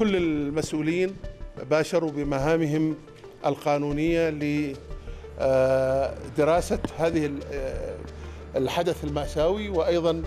كل المسؤولين باشروا بمهامهم القانونية لدراسة آه، هذه آه، الحدث المأساوي وأيضا